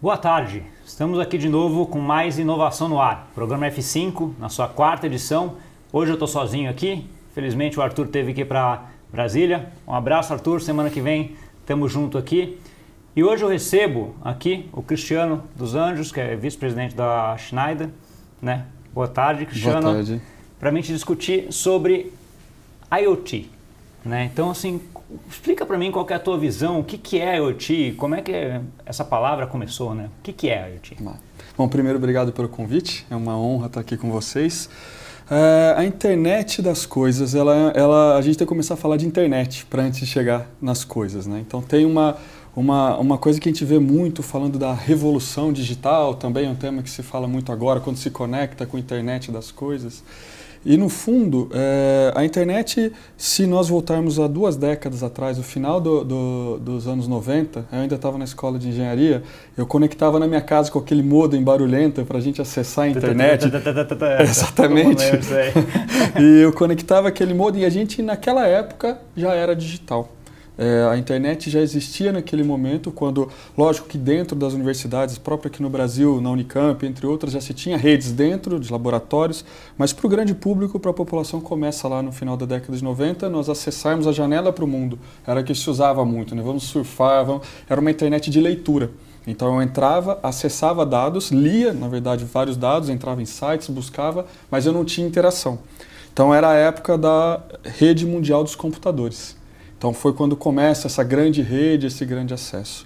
Boa tarde, estamos aqui de novo com mais inovação no ar. Programa F5, na sua quarta edição. Hoje eu estou sozinho aqui, felizmente o Arthur teve que ir para Brasília. Um abraço, Arthur, semana que vem estamos junto aqui. E hoje eu recebo aqui o Cristiano dos Anjos, que é vice-presidente da Schneider. Né? Boa tarde, Cristiano. Boa tarde. Para a gente discutir sobre IoT. Né? Então, assim, explica para mim qual é a tua visão, o que, que é IoT, como é que essa palavra começou, né? O que, que é IoT? Bom, primeiro, obrigado pelo convite, é uma honra estar aqui com vocês. É, a internet das coisas, ela, ela, a gente tem que começar a falar de internet para antes de chegar nas coisas, né? Então tem uma, uma, uma coisa que a gente vê muito falando da revolução digital, também é um tema que se fala muito agora, quando se conecta com a internet das coisas. E no fundo, é, a internet, se nós voltarmos a duas décadas atrás, o final do, do, dos anos 90, eu ainda estava na escola de engenharia, eu conectava na minha casa com aquele modem barulhento para a gente acessar a internet. Exatamente. e eu conectava aquele modem e a gente, naquela época, já era digital. É, a internet já existia naquele momento, quando, lógico que dentro das universidades, próprio aqui no Brasil, na Unicamp, entre outras, já se tinha redes dentro de laboratórios, mas para o grande público, para a população, começa lá no final da década de 90, nós acessarmos a janela para o mundo. Era que se usava muito, né? vamos surfar, vamos... era uma internet de leitura. Então eu entrava, acessava dados, lia, na verdade, vários dados, entrava em sites, buscava, mas eu não tinha interação. Então era a época da rede mundial dos computadores. Então foi quando começa essa grande rede, esse grande acesso.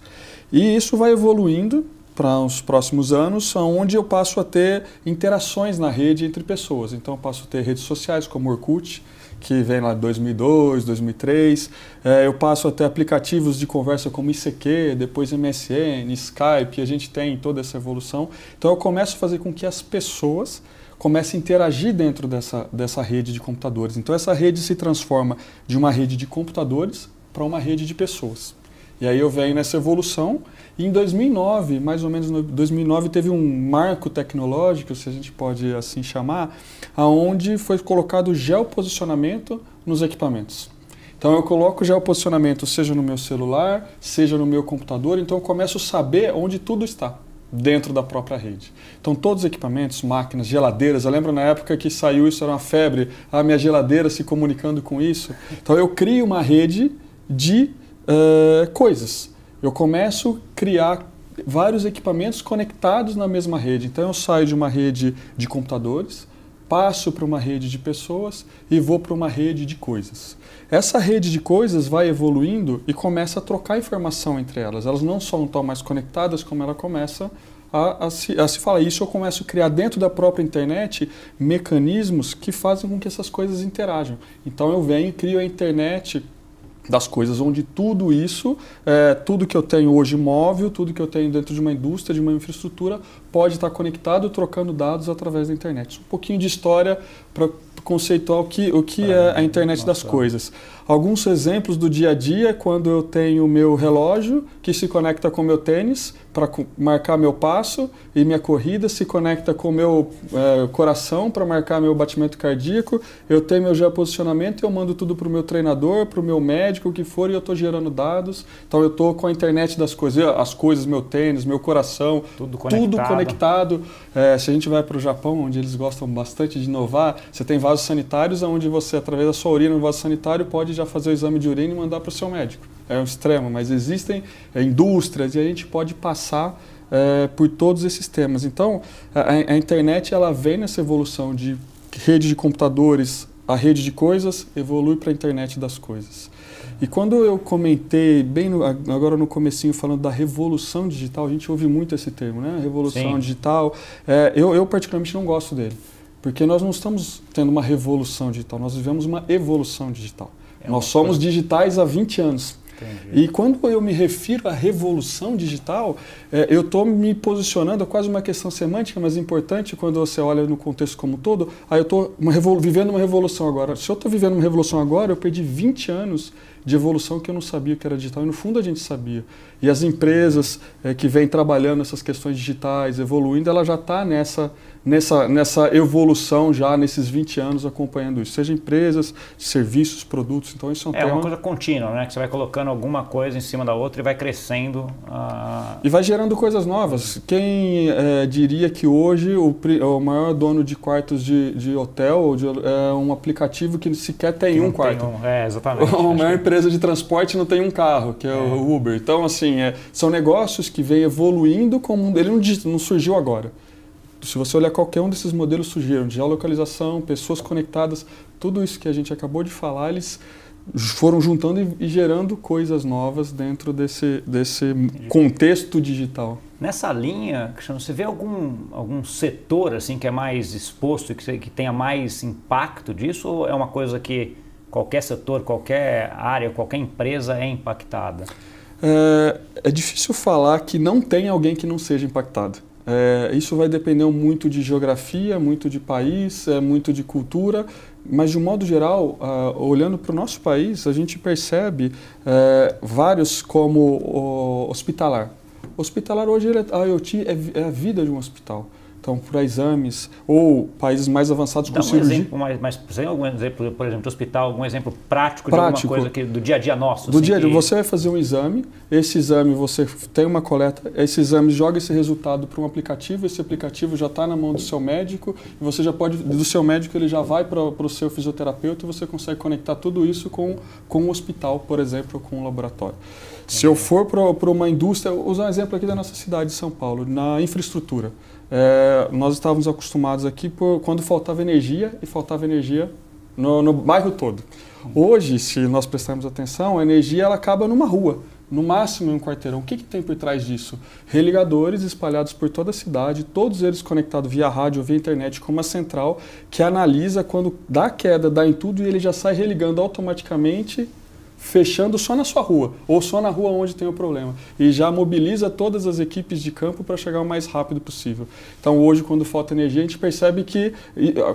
E isso vai evoluindo para os próximos anos, onde eu passo a ter interações na rede entre pessoas. Então eu passo a ter redes sociais como Orkut, que vem lá de 2002, 2003. É, eu passo a ter aplicativos de conversa como ICQ, depois MSN, Skype, a gente tem toda essa evolução. Então eu começo a fazer com que as pessoas começa a interagir dentro dessa, dessa rede de computadores. Então essa rede se transforma de uma rede de computadores para uma rede de pessoas. E aí eu venho nessa evolução e em 2009, mais ou menos em 2009, teve um marco tecnológico, se a gente pode assim chamar, aonde foi colocado geoposicionamento nos equipamentos. Então eu coloco geoposicionamento seja no meu celular, seja no meu computador, então eu começo a saber onde tudo está dentro da própria rede. Então, todos os equipamentos, máquinas, geladeiras, eu lembro na época que saiu isso, era uma febre, a minha geladeira se comunicando com isso. Então, eu crio uma rede de uh, coisas. Eu começo a criar vários equipamentos conectados na mesma rede. Então, eu saio de uma rede de computadores, passo para uma rede de pessoas e vou para uma rede de coisas. Essa rede de coisas vai evoluindo e começa a trocar informação entre elas. Elas não só não estão mais conectadas, como ela começa a, a, se, a se falar. Isso eu começo a criar dentro da própria internet mecanismos que fazem com que essas coisas interajam. Então eu venho e crio a internet das coisas, onde tudo isso, é, tudo que eu tenho hoje móvel, tudo que eu tenho dentro de uma indústria, de uma infraestrutura, pode estar conectado, trocando dados através da internet. Um pouquinho de história para conceituar o que, o que é, é a internet das coisas. Alguns exemplos do dia a dia, quando eu tenho meu relógio que se conecta com o meu tênis para marcar meu passo e minha corrida, se conecta com o meu é, coração para marcar meu batimento cardíaco, eu tenho meu geoposicionamento e eu mando tudo para o meu treinador, para o meu médico, o que for, e eu estou gerando dados. Então eu estou com a internet das coisas, as coisas, meu tênis, meu coração, tudo conectado. Tudo conectado. É, se a gente vai para o Japão, onde eles gostam bastante de inovar, você tem vasos sanitários onde você, através da sua urina no vaso sanitário, pode já fazer o exame de urina e mandar para o seu médico. É um extremo, mas existem é, indústrias e a gente pode passar é, por todos esses temas. Então, a, a, internet ela vem nessa evolução de rede de computadores, a rede de coisas evolui para a internet das coisas. E quando eu comentei, bem no, agora no comecinho, falando da revolução digital, a gente ouve muito esse termo, né? Revolução Sim. digital. É, eu, eu particularmente não gosto dele. Porque nós não estamos tendo uma revolução digital, nós vivemos uma evolução digital. É nós somos digitais há 20 anos. Entendi. E quando eu me refiro à revolução digital, é, eu estou me posicionando, é quase uma questão semântica, mas importante quando você olha no contexto como um todo. Aí eu estou vivendo uma revolução agora. Se eu estou vivendo uma revolução agora, eu perdi 20 anos de evolução que eu não sabia que era digital. E no fundo a gente sabia. E as empresas é, que vêm trabalhando essas questões digitais, evoluindo, ela já está nessa nessa, nessa evolução já nesses 20 anos acompanhando isso, seja empresas, serviços, produtos. Então isso é um é tema... uma coisa contínua, né? Que você vai colocando alguma coisa em cima da outra e vai crescendo. Uh... E vai gerando coisas novas. Quem é, diria que hoje o, o, maior dono de quartos de, de hotel de, é um aplicativo que sequer tem que um quarto. Tem um, é, exatamente. A maior. Empresa de transporte não tem um carro, que é, é. o Uber. Então, assim, é, são negócios que vêm evoluindo como... Ele não, não surgiu agora se você olhar qualquer um desses modelos surgiram, de geolocalização, pessoas conectadas, tudo isso que a gente acabou de falar, eles foram juntando e, e gerando coisas novas dentro desse, desse contexto digital. Nessa linha, Cristiano, você vê algum, algum setor assim que é mais exposto e que, que tenha mais impacto disso ou é uma coisa que qualquer setor, qualquer área, qualquer empresa é impactada? É, é difícil falar que não tem alguém que não seja impactado. É, isso vai depender muito de geografia, muito de país, é, muito de cultura, mas de um modo geral, uh, olhando para o nosso país, a gente percebe é, vários como o hospitalar. Hospitalar hoje, a IoT é, é a vida de um hospital. Então, para exames, ou países mais avançados com um cirurgia. Exemplo, mas, mas tem algum exemplo, por exemplo, de hospital, algum exemplo prático, prático de alguma coisa que, do dia a dia nosso? Do assim, dia a dia. Que... Você vai fazer um exame, esse exame você tem uma coleta, esse exame joga esse resultado para um aplicativo, esse aplicativo já está na mão do seu médico, e você já pode, do seu médico, ele já vai para o seu fisioterapeuta e você consegue conectar tudo isso com, com um hospital, por exemplo, ou com um laboratório. Se eu for para uma indústria, vou usar um exemplo aqui da nossa cidade de São Paulo, na infraestrutura. É, nós estávamos acostumados aqui por quando faltava energia e faltava energia no, no, bairro todo. Hoje, se nós prestarmos atenção, a energia ela acaba numa rua, no máximo em um quarteirão. O que, que tem por trás disso? Religadores espalhados por toda a cidade, todos eles conectados via rádio ou via internet com uma central que analisa quando dá queda, dá em tudo e ele já sai religando automaticamente fechando só na sua rua ou só na rua onde tem o problema e já mobiliza todas as equipes de campo para chegar o mais rápido possível. Então hoje quando falta energia a gente percebe que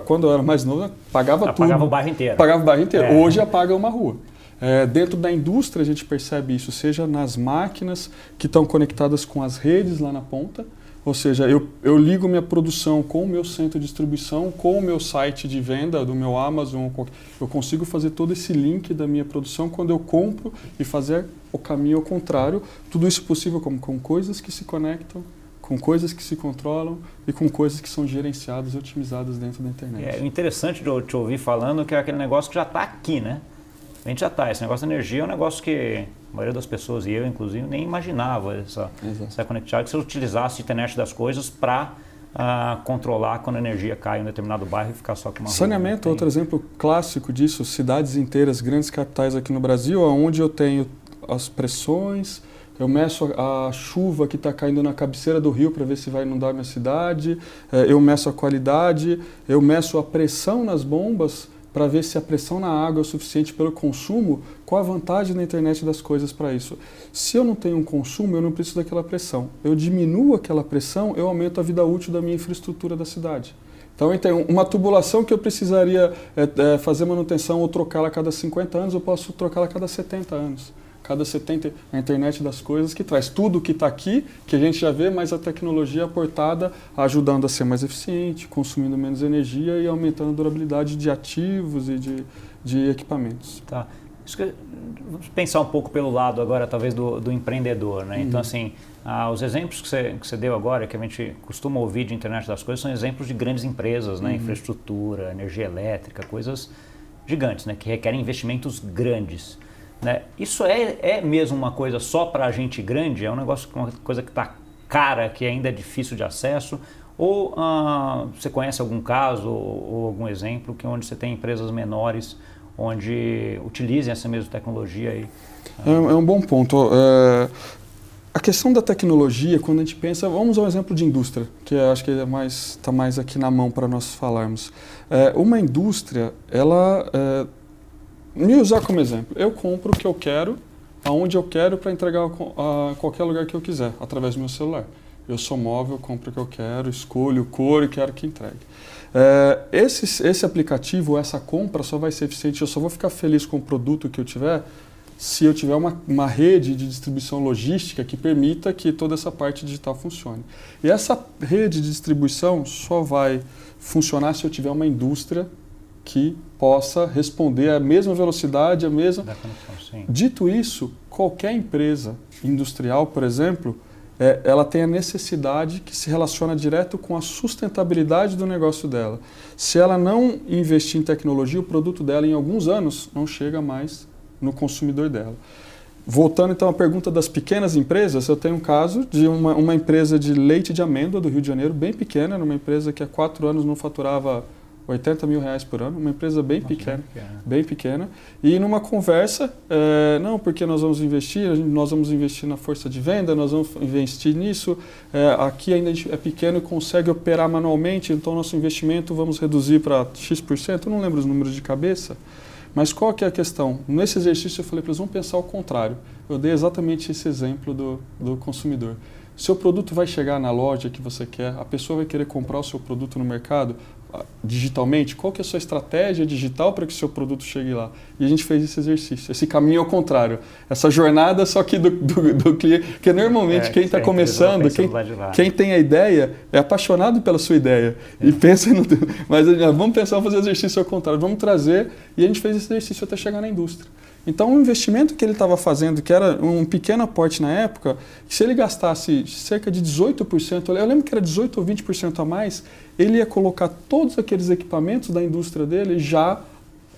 quando eu era mais novo pagava tudo. Pagava o bairro inteiro. Pagava o bairro inteiro. É. Hoje apaga uma rua. É, dentro da indústria a gente percebe isso, seja nas máquinas que estão conectadas com as redes lá na ponta, ou seja, eu, eu ligo minha produção com o meu centro de distribuição, com o meu site de venda do meu Amazon. Eu consigo fazer todo esse link da minha produção quando eu compro e fazer o caminho ao contrário. Tudo isso possível com, com coisas que se conectam, com coisas que se controlam e com coisas que são gerenciadas e otimizadas dentro da internet. É interessante de eu te ouvir falando que é aquele negócio que já está aqui, né? A gente já está. Esse negócio da energia é um negócio que a maioria das pessoas, e eu inclusive, nem imaginava essa, essa conectividade, que você utilizasse a internet das coisas para uh, ah, controlar quando a energia cai em um determinado bairro e ficar só com uma Saneamento, outro exemplo clássico disso, cidades inteiras, grandes capitais aqui no Brasil, onde eu tenho as pressões, eu meço a, chuva que está caindo na cabeceira do rio para ver se vai inundar minha cidade, eh, eu meço a qualidade, eu meço a pressão nas bombas para ver se a pressão na água é o suficiente pelo consumo, qual a vantagem da internet das coisas para isso? Se eu não tenho um consumo, eu não preciso daquela pressão. Eu diminuo aquela pressão, eu aumento a vida útil da minha infraestrutura da cidade. Então, uma tubulação que eu precisaria é, é, fazer manutenção ou trocá-la a cada 50 anos, eu posso trocá-la a cada 70 anos cada 70 a internet das coisas que traz tudo que está aqui, que a gente já vê, mas a tecnologia aportada ajudando a ser mais eficiente, consumindo menos energia e aumentando a durabilidade de ativos e de, de equipamentos. Tá. Vamos pensar um pouco pelo lado agora, talvez, do, do empreendedor. Né? Então, uhum. Então, assim, ah, os exemplos que você, que você deu agora, que a gente costuma ouvir de internet das coisas, são exemplos de grandes empresas, né? Uhum. infraestrutura, energia elétrica, coisas gigantes, né? que requerem investimentos grandes. Né? Isso é, é mesmo uma coisa só para a gente grande? É um negócio, uma coisa que está cara, que ainda é difícil de acesso? Ou ah, você conhece algum caso ou, ou, algum exemplo que onde você tem empresas menores onde utilizem essa mesma tecnologia aí? É, é um bom ponto. É, a questão da tecnologia, quando a gente pensa, vamos ao exemplo de indústria, que acho que está é mais, tá mais aqui na mão para nós falarmos. É, uma indústria, ela é, me usar como exemplo. Eu compro o que eu quero aonde eu quero para entregar a qualquer lugar que eu quiser, através do meu celular. Eu sou móvel, compro o que eu quero, escolho cor e quero que entregue. É, esse, esse aplicativo, essa compra só vai ser eficiente, eu só vou ficar feliz com o produto que eu tiver se eu tiver uma, uma rede de distribuição logística que permita que toda essa parte digital funcione. E essa rede de distribuição só vai funcionar se eu tiver uma indústria que possa responder à mesma velocidade, a mesma. Dito isso, qualquer empresa industrial, por exemplo, é, ela tem a necessidade que se relaciona direto com a sustentabilidade do negócio dela. Se ela não investir em tecnologia, o produto dela em alguns anos não chega mais no consumidor dela. Voltando então à pergunta das pequenas empresas, eu tenho um caso de uma, uma empresa de leite de amêndoa do Rio de Janeiro, bem pequena, uma empresa que há quatro anos não faturava 80 mil reais por ano, uma empresa bem Nossa, pequena, bem pequena. E numa conversa, é, não, porque nós vamos investir, nós vamos investir na força de venda, nós vamos investir nisso. É, aqui ainda é pequeno e consegue operar manualmente, então nosso investimento vamos reduzir para X%, eu não lembro os números de cabeça. Mas qual que é a questão? Nesse exercício eu falei para eles, vamos pensar ao contrário. Eu dei exatamente esse exemplo do, do consumidor. Seu produto vai chegar na loja que você quer, a pessoa vai querer comprar o seu produto no mercado, digitalmente, qual que é a sua estratégia digital para que o seu produto chegue lá? E a gente fez esse exercício, esse caminho ao contrário, essa jornada só que do, do, do cliente, porque normalmente é, quem está começando, quem, quem tem a ideia, é apaixonado pela sua ideia é. e pensa no... Mas vamos pensar, vamos fazer exercício ao contrário, vamos trazer, e a gente fez esse exercício até chegar na indústria. Então, o investimento que ele estava fazendo, que era um pequeno aporte na época, se ele gastasse cerca de 18%, eu lembro que era 18% ou 20% a mais, ele ia colocar todos aqueles equipamentos da indústria dele já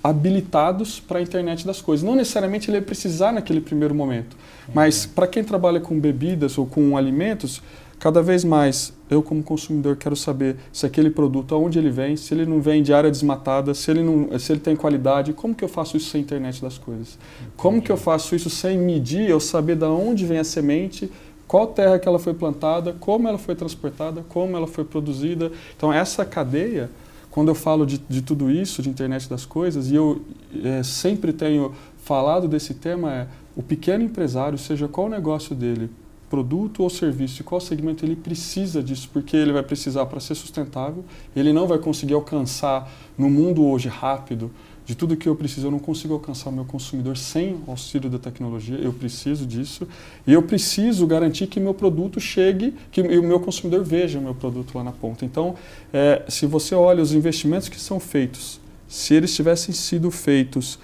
habilitados para a internet das coisas. Não necessariamente ele ia precisar naquele primeiro momento, mas para quem trabalha com bebidas ou com alimentos, Cada vez mais, eu como consumidor quero saber se aquele produto, aonde ele vem, se ele não vem de área desmatada, se ele, não, se ele tem qualidade, como que eu faço isso sem internet das coisas? Como que eu faço isso sem medir, eu saber de onde vem a semente, qual terra que ela foi plantada, como ela foi transportada, como ela foi produzida. Então essa cadeia, quando eu falo de, de tudo isso, de internet das coisas, e eu é, sempre tenho falado desse tema, é o pequeno empresário, seja qual o negócio dele, produto ou serviço e qual segmento ele precisa disso, porque ele vai precisar para ser sustentável, ele não vai conseguir alcançar no mundo hoje rápido de tudo que eu preciso, eu não consigo alcançar o meu consumidor sem auxílio da tecnologia, eu preciso disso e eu preciso garantir que meu produto chegue, que o meu consumidor veja o meu produto lá na ponta. Então, é, se você olha os investimentos que são feitos, se eles tivessem sido feitos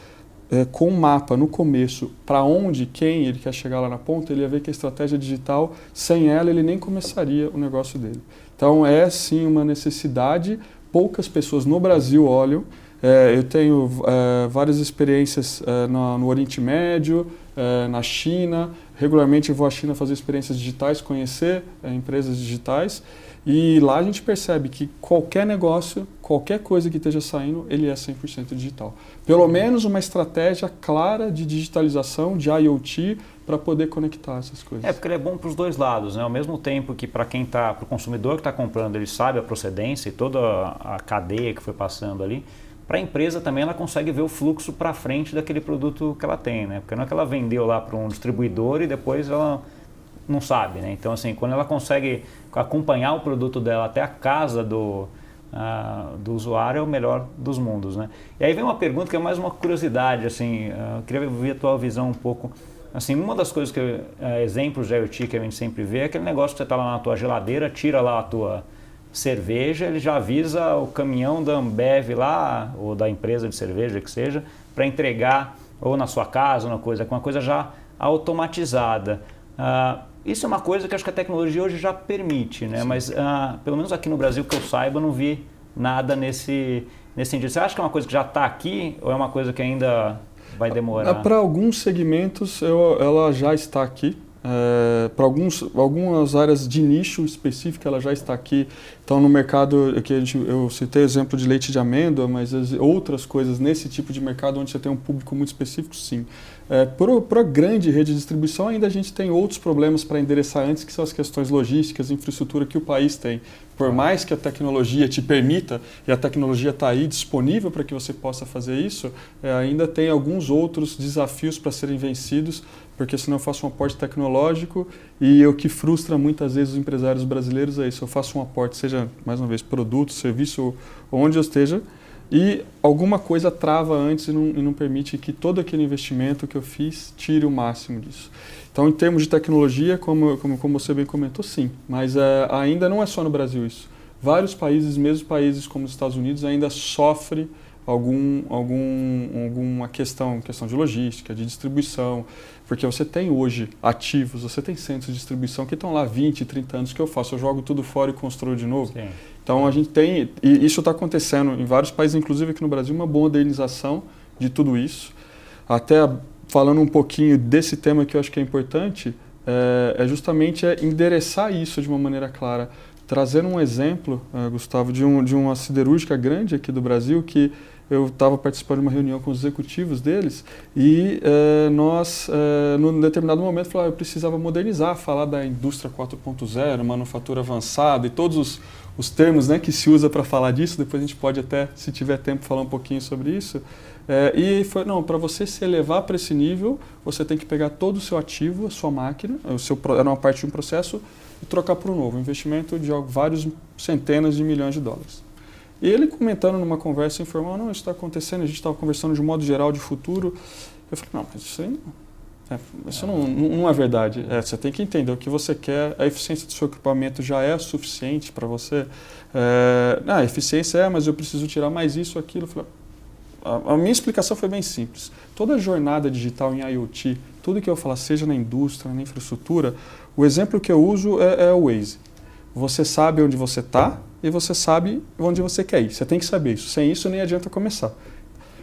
é, com um mapa no começo para onde, quem ele quer chegar lá na ponta, ele ia ver que a estratégia digital, sem ela, ele nem começaria o negócio dele. Então, é sim uma necessidade. Poucas pessoas no Brasil olham. É, eu tenho é, várias experiências é, no, no, Oriente Médio, é, na China. Regularmente vou à China fazer experiências digitais, conhecer é, empresas digitais. E lá a gente percebe que qualquer negócio, qualquer coisa que esteja saindo, ele é 100% digital. Pelo menos uma estratégia clara de digitalização, de IoT, para poder conectar essas coisas. É, porque ele é bom para os dois lados, né? Ao mesmo tempo que para quem está, para o consumidor que está comprando, ele sabe a procedência e toda a cadeia que foi passando ali, para a empresa também ela consegue ver o fluxo para frente daquele produto que ela tem, né? Porque não é que ela vendeu lá para um distribuidor e depois ela não sabe, né? Então, assim, quando ela consegue acompanhar o produto dela até a casa do, uh, do usuário, é o melhor dos mundos, né? E aí vem uma pergunta que é mais uma curiosidade, assim, uh, queria ver a tua visão um pouco. Assim, uma das coisas que, uh, exemplos de IoT que a gente sempre vê é aquele negócio que você está lá na tua geladeira, tira lá a tua cerveja, ele já avisa o caminhão da Ambev lá, ou da empresa de cerveja que seja, para entregar ou na sua casa, uma coisa, uma coisa já automatizada. Uh, isso é uma coisa que acho que a tecnologia hoje já permite, né? Sim. Mas uh, pelo menos aqui no Brasil que eu saiba, não vi nada nesse, nesse sentido. Você acha que é uma coisa que já está aqui ou é uma coisa que ainda vai demorar? Para alguns segmentos eu, ela já está aqui. É, para algumas áreas de nicho específica ela já está aqui. Então no mercado gente, eu citei o exemplo de leite de amêndoa, mas outras coisas nesse tipo de mercado onde você tem um público muito específico, sim. É, para a grande rede de distribuição, ainda a gente tem outros problemas para endereçar antes, que são as questões logísticas, infraestrutura que o país tem. Por mais que a tecnologia te permita, e a tecnologia está aí disponível para que você possa fazer isso, é, ainda tem alguns outros desafios para serem vencidos porque senão eu faço um aporte tecnológico e o que frustra muitas vezes os empresários brasileiros é isso. Eu faço um aporte, seja, mais uma vez, produto, serviço, onde eu esteja, e alguma coisa trava antes e não, e não, permite que todo aquele investimento que eu fiz tire o máximo disso. Então, em termos de tecnologia, como, como, como você bem comentou, sim, mas é, ainda não é só no Brasil isso. Vários países, mesmo países como os Estados Unidos, ainda sofrem algum, algum, alguma questão, questão de logística, de distribuição, porque você tem hoje ativos, você tem centros de distribuição que estão lá 20, 30 anos que eu faço, eu jogo tudo fora e construo de novo. Sim. Então a gente tem, e isso está acontecendo em vários países, inclusive aqui no Brasil, uma modernização de tudo isso. Até falando um pouquinho desse tema que eu acho que é importante, é, é justamente é endereçar isso de uma maneira clara. Trazendo um exemplo, uh, Gustavo, de, um, de uma siderúrgica grande aqui do Brasil que eu estava participando de uma reunião com os executivos deles e uh, nós, uh, num determinado momento, falamos, ah, eu precisava modernizar, falar da indústria 4.0, manufatura avançada e todos os, os termos né, que se usa para falar disso. Depois a gente pode até, se tiver tempo, falar um pouquinho sobre isso. É, e foi, não, para você se elevar para esse nível, você tem que pegar todo o seu ativo, a sua máquina, o seu, era uma parte de um processo, e trocar por um novo. investimento de vários centenas de milhões de dólares. E ele comentando numa conversa informal, não, isso está acontecendo, a gente estava conversando de modo geral de futuro. Eu falei, não, mas isso aí não, é, isso não, não é verdade. É, você tem que entender o que você quer, a eficiência do seu equipamento já é suficiente para você. É, ah, eficiência é, mas eu preciso tirar mais isso, aquilo. Falei, a, a minha explicação foi bem simples. Toda jornada digital em IoT, tudo que eu falar, seja na indústria, na infraestrutura, o exemplo que eu uso é, é o Waze. Você sabe onde você está, e você sabe onde você quer ir. Você tem que saber isso. Sem isso, nem adianta começar.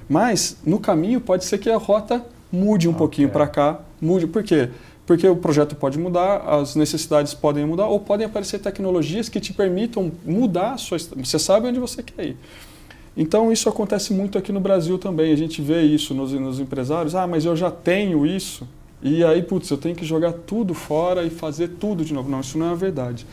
Mas, no caminho, pode ser que a rota mude um okay. pouquinho para cá. Mude. Por quê? Porque o projeto pode mudar, as necessidades podem mudar, ou podem aparecer tecnologias que te permitam mudar a sua. Você sabe onde você quer ir. Então, isso acontece muito aqui no Brasil também. A gente vê isso nos, nos empresários. Ah, mas eu já tenho isso. E aí, putz, eu tenho que jogar tudo fora e fazer tudo de novo. Não, isso não é a verdade.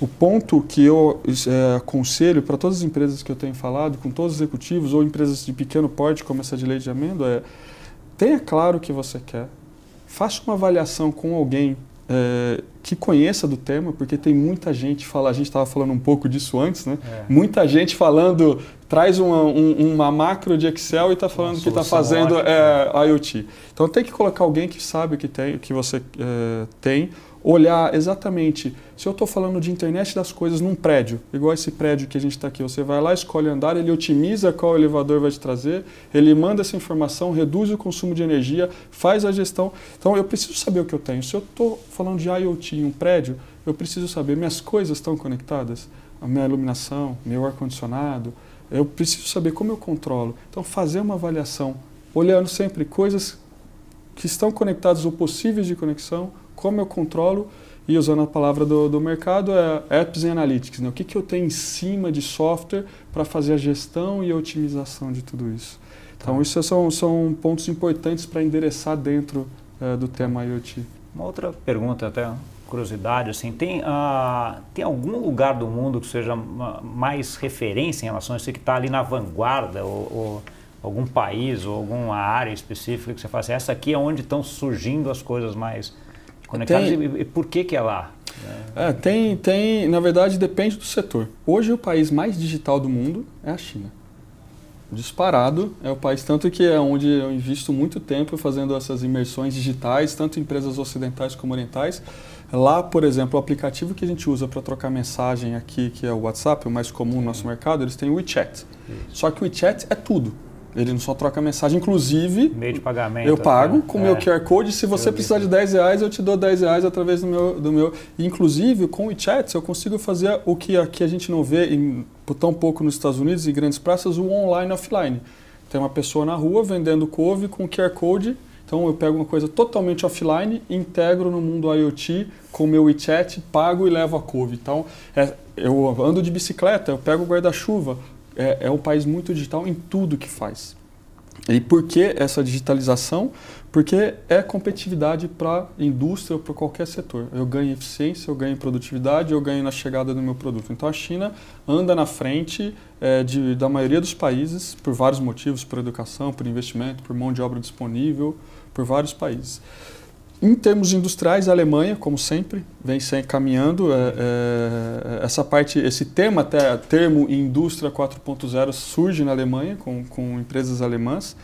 O ponto que eu é, aconselho para todas as empresas que eu tenho falado, com todos os executivos ou empresas de pequeno porte, como essa de leite de amêndoa, é tenha claro o que você quer, faça uma avaliação com alguém é, que conheça do tema, porque tem muita gente fala, a gente estava falando um pouco disso antes, né? É. Muita gente falando, traz uma, um, uma macro de Excel e está falando que está fazendo é, IoT. Então tem que colocar alguém que sabe o que tem, que você é, tem, olhar exatamente. Se eu estou falando de internet das coisas num prédio, igual esse prédio que a gente está aqui, você vai lá, escolhe andar, ele otimiza qual elevador vai te trazer, ele manda essa informação, reduz o consumo de energia, faz a gestão. Então eu preciso saber o que eu tenho. Se eu estou falando de IoT em um prédio, eu preciso saber minhas coisas estão conectadas, a minha iluminação, meu ar condicionado. Eu preciso saber como eu controlo. Então fazer uma avaliação, olhando sempre coisas que estão conectadas ou possíveis de conexão como eu controlo, e usando a palavra do, do mercado, é Apps e Analytics. Né? O que, que eu tenho em cima de software para fazer a gestão e a otimização de tudo isso. Então, tá. isso são, são pontos importantes para endereçar dentro é, do tema IoT. Uma outra pergunta, até curiosidade, assim, tem, uh, tem algum lugar do mundo que seja mais referência em relação a isso, que está ali na vanguarda, ou, ou, algum país, ou alguma área específica que você fala assim, essa aqui é onde estão surgindo as coisas mais conectados tem, e, e, por que, que é lá? É, tem, tem, na verdade, depende do setor. Hoje o país mais digital do mundo é a China. Disparado é o país, tanto que é onde eu invisto muito tempo fazendo essas imersões digitais, tanto em empresas ocidentais como orientais. Lá, por exemplo, o aplicativo que a gente usa para trocar mensagem aqui, que é o WhatsApp, o mais comum no nosso mercado, eles têm o WeChat. Só que o WeChat é tudo. Ele não só troca mensagem, inclusive. Meio de pagamento. Eu pago com o é. meu QR Code. Se você precisar de 10 reais, eu te dou 10 reais através do meu. Do meu. Inclusive, com o WeChat, eu consigo fazer o que aqui a gente não vê em, tão pouco nos Estados Unidos e grandes praças, o online e offline. Tem uma pessoa na rua vendendo couve com QR Code. Então eu pego uma coisa totalmente offline, integro no mundo IoT com o meu WeChat, pago e levo a couve. Então é, eu ando de bicicleta, eu pego o guarda-chuva, é, é um país muito digital em tudo que faz. E por que essa digitalização? Porque é competitividade para indústria ou para qualquer setor. Eu ganho eficiência, eu ganho produtividade, eu ganho na chegada do meu produto. Então a China anda na frente é, de, da maioria dos países por vários motivos, por educação, por investimento, por mão de obra disponível, por vários países. Em termos industriais, a Alemanha, como sempre, vem caminhando. É, é, essa parte, esse tema, até termo indústria 4.0 surge na Alemanha com, com empresas alemãs.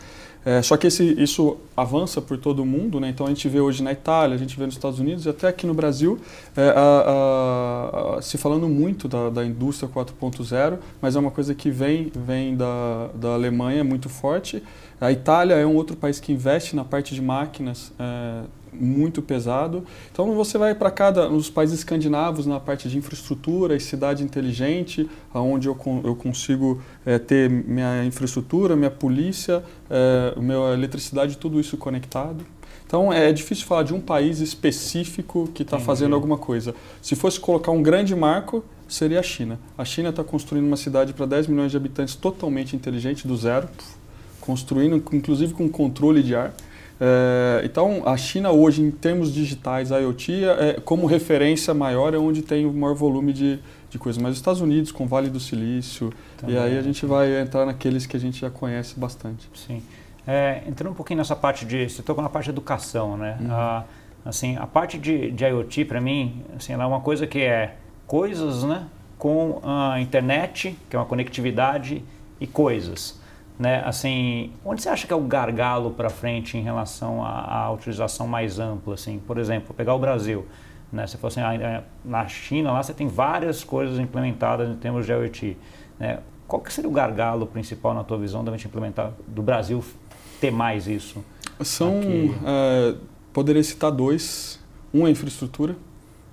É, só que esse, isso avança por todo o mundo, né? então a gente vê hoje na Itália, a gente vê nos Estados Unidos e até aqui no Brasil é, a, a, se falando muito da, da indústria 4.0, mas é uma coisa que vem, vem da, da Alemanha muito forte. A Itália é um outro país que investe na parte de máquinas é, muito pesado. Então você vai para cada nos países escandinavos na parte de infraestrutura e cidade inteligente, aonde eu, eu consigo é, ter minha infraestrutura, minha polícia, é, minha eletricidade, tudo isso conectado. Então é difícil falar de um país específico que está fazendo alguma coisa. Se fosse colocar um grande marco, seria a China. A China está construindo uma cidade para 10 milhões de habitantes totalmente inteligente, do zero, construindo inclusive com controle de ar. É, então, a China hoje, em termos digitais, IoT, é, como referência maior, é onde tem o maior volume de, de coisas. Mas os Estados Unidos, com o Vale do Silício, Também. e aí a gente vai entrar naqueles que a gente já conhece bastante. Sim. É, entrando um pouquinho nessa parte de... Você tocou na parte de educação, né? Uhum. A, assim, a parte de, de IoT, para mim, assim, ela é uma coisa que é coisas, né? Com a internet, que é uma conectividade, e coisas né? Assim, onde você acha que é o gargalo para frente em relação à, à, utilização mais ampla, assim? Por exemplo, pegar o Brasil, né? Se fosse assim, na China, lá você tem várias coisas implementadas em termos de IoT, né? Qual que seria o gargalo principal na tua visão da gente implementar do Brasil ter mais isso? São, é, poderia citar dois. Um é a infraestrutura,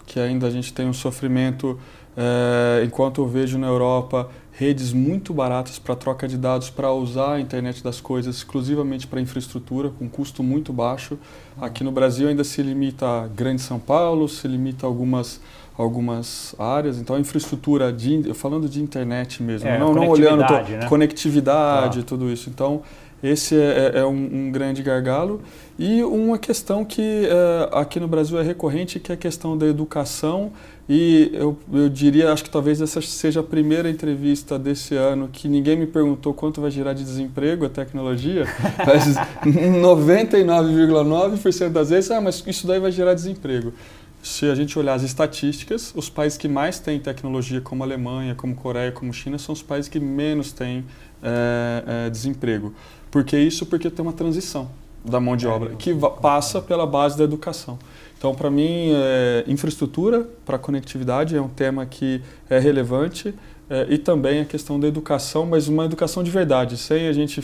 que ainda a gente tem um sofrimento, é, enquanto eu vejo na Europa redes muito baratas para troca de dados para usar a internet das coisas exclusivamente para infraestrutura, com custo muito baixo. Aqui no Brasil ainda se limita a Grande São Paulo, se limita a algumas algumas áreas. Então a infraestrutura de falando de internet mesmo, é, não, não olhando né? conectividade, ah. tudo isso. Então esse é, é, é um, um, grande gargalo. E uma questão que é, aqui no Brasil é recorrente, que é a questão da educação. E eu, eu diria, acho que talvez essa seja a primeira entrevista desse ano que ninguém me perguntou quanto vai gerar de desemprego a tecnologia. Mas 99,9% das vezes, ah, mas isso daí vai gerar desemprego. Se a gente olhar as estatísticas, os países que mais têm tecnologia, como Alemanha, como Coreia, como China, são os países que menos têm é, é, desemprego. Por que isso? Porque tem uma transição da mão de é, obra que passa pela base da educação. Então, para mim, é, infraestrutura para conectividade é um tema que é relevante é, e também a questão da educação, mas uma educação de verdade, sem a gente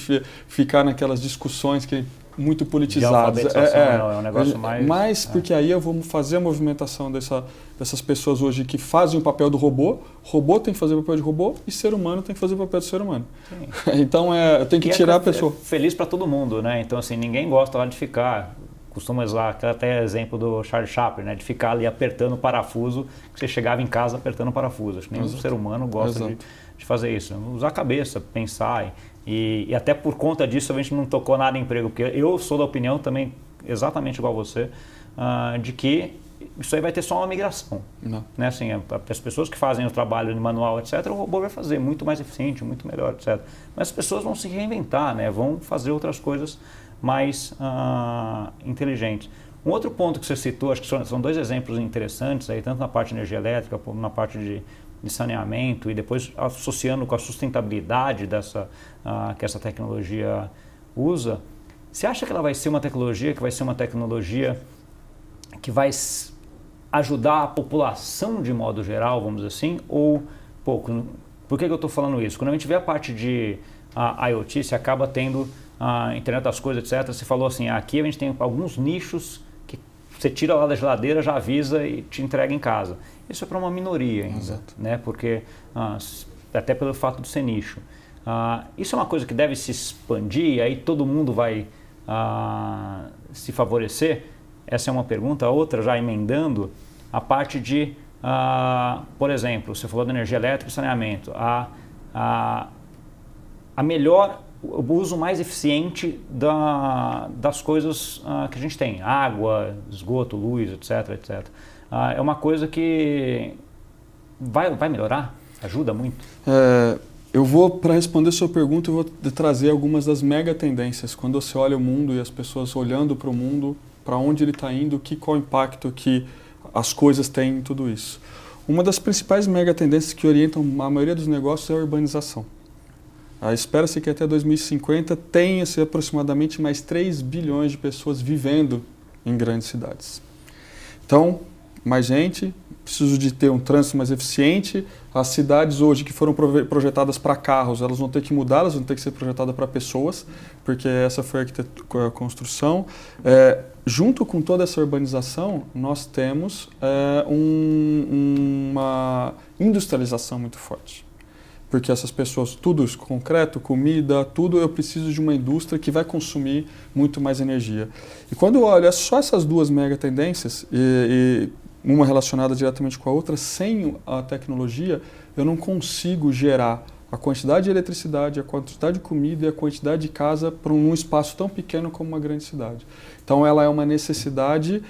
ficar naquelas discussões que muito politizadas. É, é, é, um negócio mais. Mas é. porque aí eu vou fazer a movimentação dessa, dessas pessoas hoje que fazem o papel do robô. Robô tem que fazer o papel de robô e ser humano tem que fazer o papel do ser humano. então é, eu tenho que e é tirar a pessoa. feliz para todo mundo, né? Então assim ninguém gosta lá de ficar. Costuma usar até exemplo do Charles Chaplin, né? De ficar ali apertando o parafuso, que você chegava em casa apertando o parafuso. Acho que nenhum ser humano gosta de, de, fazer isso. Usar a cabeça, pensar. E, e, até por conta disso a gente não tocou nada em emprego, porque eu sou da opinião também, exatamente igual você, uh, de que isso aí vai ter só uma migração. Não. Né? Assim, as pessoas que fazem o trabalho manual, etc., o robô vai fazer muito mais eficiente, muito melhor, etc. Mas as pessoas vão se reinventar, né? vão fazer outras coisas mais uh, inteligentes. Um outro ponto que você citou, acho que são, são dois exemplos interessantes, aí, tanto na parte de energia elétrica como na parte de de saneamento e depois associando com a sustentabilidade dessa, uh, que essa tecnologia usa, você acha que ela vai ser uma tecnologia que vai ser uma tecnologia que vai ajudar a população de modo geral, vamos dizer assim, ou pouco? Por que, que eu estou falando isso? Quando a gente vê a parte de uh, IoT, você acaba tendo a internet das coisas, etc. Você falou assim, aqui a gente tem alguns nichos que você tira lá da geladeira, já avisa e te entrega em casa. Isso é para uma minoria ainda, Exato. né? porque ah, até pelo fato de ser nicho. Ah, isso é uma coisa que deve se expandir e aí todo mundo vai ah, se favorecer? Essa é uma pergunta. A outra, já emendando, a parte de, ah, por exemplo, você falou da energia elétrica e saneamento. A, a, a melhor, o uso mais eficiente da, das coisas ah, que a gente tem. Água, esgoto, luz, etc, etc ah, é uma coisa que vai, vai melhorar? Ajuda muito? É, eu vou, para responder a sua pergunta, eu vou trazer algumas das mega tendências. Quando você olha o mundo e as pessoas olhando para o mundo, para onde ele está indo, que, qual o impacto que as coisas têm em tudo isso. Uma das principais mega tendências que orientam a maioria dos negócios é a urbanização. Ah, Espera-se que até 2050 tenha-se aproximadamente mais 3 bilhões de pessoas vivendo em grandes cidades. Então, mais gente, preciso de ter um trânsito mais eficiente. As cidades hoje que foram projetadas para carros, elas vão ter que mudar, elas vão ter que ser projetadas para pessoas, porque essa foi a, construção. É, junto com toda essa urbanização, nós temos é, um, uma industrialização muito forte porque essas pessoas, tudo isso, concreto, comida, tudo, eu preciso de uma indústria que vai consumir muito mais energia. E quando eu olho só essas duas mega tendências, e, e uma relacionada diretamente com a outra, sem a tecnologia, eu não consigo gerar a quantidade de eletricidade, a quantidade de comida e a quantidade de casa para um espaço tão pequeno como uma grande cidade. Então, ela é uma necessidade,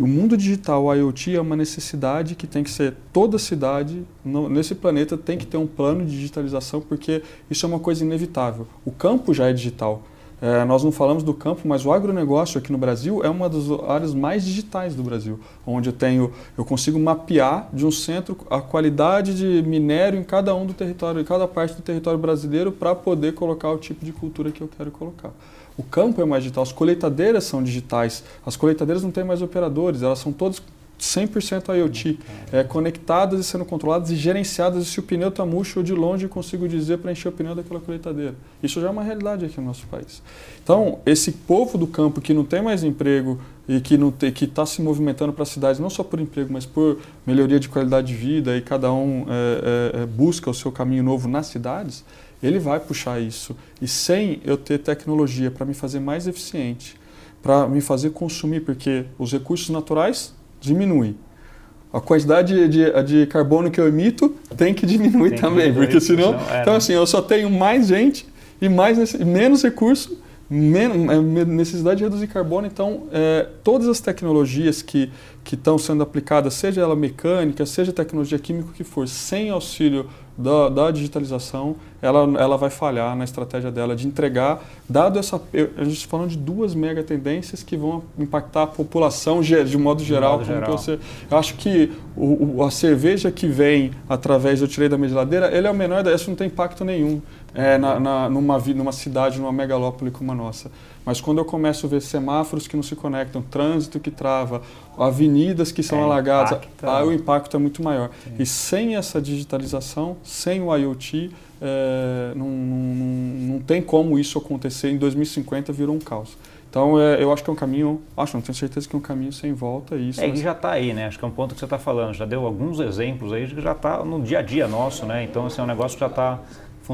o mundo digital, o IoT, é uma necessidade que tem que ser toda cidade nesse planeta tem que ter um plano de digitalização, porque isso é uma coisa inevitável. O campo já é digital. É, nós não falamos do campo, mas o agronegócio aqui no Brasil é uma das áreas mais digitais do Brasil, onde eu tenho, eu consigo mapear de um centro a qualidade de minério em cada um do território, em cada parte do território brasileiro, para poder colocar o tipo de cultura que eu quero colocar. O campo é mais digital, as colheitadeiras são digitais, as colheitadeiras não têm mais operadores, elas são todas 100% IoT, é, conectadas e sendo controladas e gerenciadas. E se o pneu está murcho, eu de longe consigo dizer para encher o pneu daquela colheitadeira. Isso já é uma realidade aqui no nosso país. Então, esse povo do campo que não tem mais emprego e que está se movimentando para as cidades, não só por emprego, mas por melhoria de qualidade de vida e cada um é, é, é busca o seu caminho novo nas cidades, ele vai puxar isso. E sem eu ter tecnologia para me fazer mais eficiente, para me fazer consumir, porque os recursos naturais diminui. A quantidade de, de, de, carbono que eu emito tem que diminuir tem também, que porque senão. É, então, assim, eu só tenho mais gente e mais, menos recurso, necessidade de reduzir carbono. Então, é, todas as tecnologias que estão sendo aplicadas, seja ela mecânica, seja tecnologia química, o que for, sem auxílio da, da, digitalização, ela, ela vai falhar na estratégia dela de entregar, dado essa. A gente está falando de duas mega tendências que vão impactar a população de modo geral. De modo geral. Você, eu acho que o, a cerveja que vem através, eu tirei da minha geladeira, ele é o menor, isso não tem impacto nenhum é, na, na, numa, numa cidade, numa megalópole como a nossa. Mas quando eu começo a ver semáforos que não se conectam, trânsito que trava, avenidas que são é, alagadas, aí o impacto é muito maior. Sim. E sem essa digitalização, sem o IoT, é, não, não, não tem como isso acontecer. Em 2050 virou um caos. Então, é, eu acho que é um caminho, acho, não tenho certeza que é um caminho sem volta. E isso é, já está aí, né? Acho que é um ponto que você está falando. Já deu alguns exemplos aí que já está no dia a dia nosso, né? Então, esse assim, é um negócio que já está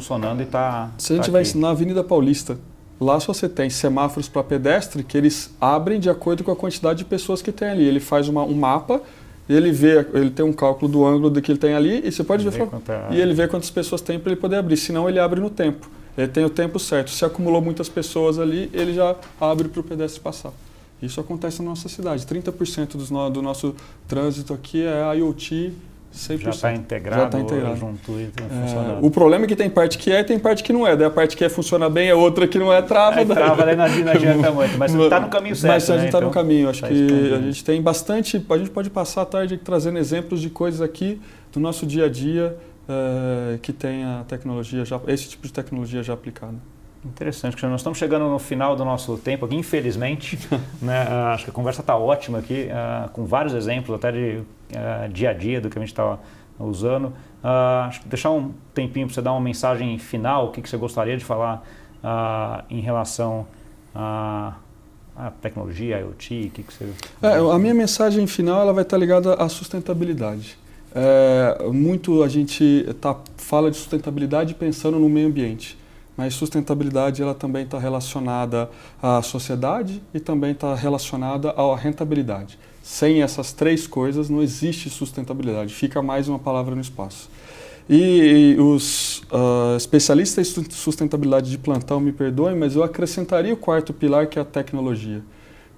funcionando e está. Se a gente tá vai ensinar a Avenida Paulista, lá você tem semáforos para pedestre que eles abrem de acordo com a quantidade de pessoas que tem ali. Ele faz uma, um mapa ele vê, ele tem um cálculo do ângulo do que ele tem ali e você pode ver, é... e ele vê quantas pessoas tem para ele poder abrir. Senão ele abre no tempo. Ele tem o tempo certo. Se acumulou muitas pessoas ali, ele já abre para o pedestre passar. Isso acontece na nossa cidade. 30% do, do nosso trânsito aqui é IoT 100%. Já está integrado, já tá integrado. junto e tá é, O problema é que tem parte que é e tem parte que não é. Daí a parte que é funciona bem, a outra que não é trava. É, trava, daí não adianta muito. Mas está no caminho certo. Mas a gente está né? no então, caminho. Acho tá que a gente tem bastante. A gente pode passar a tarde trazendo exemplos de coisas aqui do nosso dia a dia é, que tem a tecnologia já, esse tipo de tecnologia já aplicada. Interessante, Cristiano. Nós estamos chegando no final do nosso tempo aqui, infelizmente. né? Ah, acho que a conversa está ótima aqui, uh, com vários exemplos até de uh, dia a dia do que a gente está usando. Uh, acho que deixar um tempinho para você dar uma mensagem final, o que, que você gostaria de falar em relação a a tecnologia, IoT, o que, que você... É, a minha mensagem final ela vai estar ligada à sustentabilidade. É, muito a gente tá, fala de sustentabilidade pensando no meio ambiente mas sustentabilidade ela também está relacionada à sociedade e também está relacionada à rentabilidade. Sem essas três coisas não existe sustentabilidade, fica mais uma palavra no espaço. E, os uh, especialistas em sustentabilidade de plantão me perdoem, mas eu acrescentaria o quarto pilar que é a tecnologia.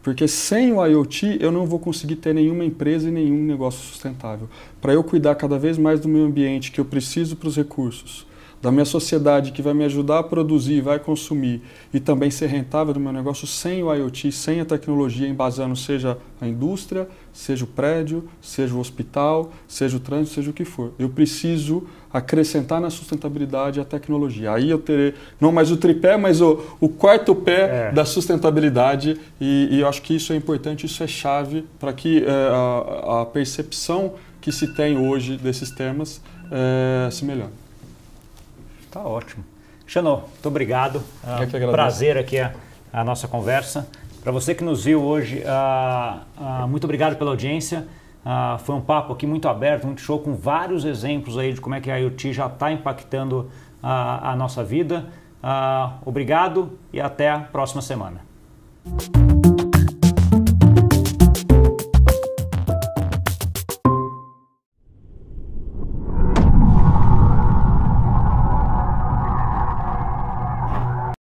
Porque sem o IoT eu não vou conseguir ter nenhuma empresa e nenhum negócio sustentável. Para eu cuidar cada vez mais do meio ambiente que eu preciso para os recursos, da minha sociedade que vai me ajudar a produzir, vai consumir e também ser rentável do meu negócio sem o IoT, sem a tecnologia embasando seja a indústria, seja o prédio, seja o hospital, seja o trânsito, seja o que for. Eu preciso acrescentar na sustentabilidade a tecnologia. Aí eu terei não mais o tripé, mas o, o quarto pé é. da sustentabilidade e, e, eu acho que isso é importante, isso é chave para que é, a, a, percepção que se tem hoje desses temas é, se melhore. Tá ótimo. Xanô, muito obrigado. Uh, prazer aqui a, a nossa conversa. Para você que nos viu hoje, uh, uh, muito obrigado pela audiência. Uh, foi um papo aqui muito aberto, muito show, com vários exemplos aí de como é que a IoT já está impactando a nossa vida. obrigado e até a próxima semana.